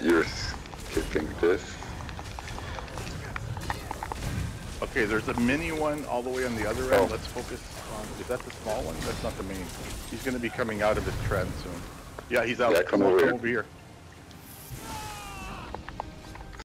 You're skipping this. Okay, there's a mini one all the way on the other end. Oh. Let's focus on. Is that the small one? That's not the main. He's going to be coming out of his trend soon. Yeah, he's out. Yeah, come Come over here. over here.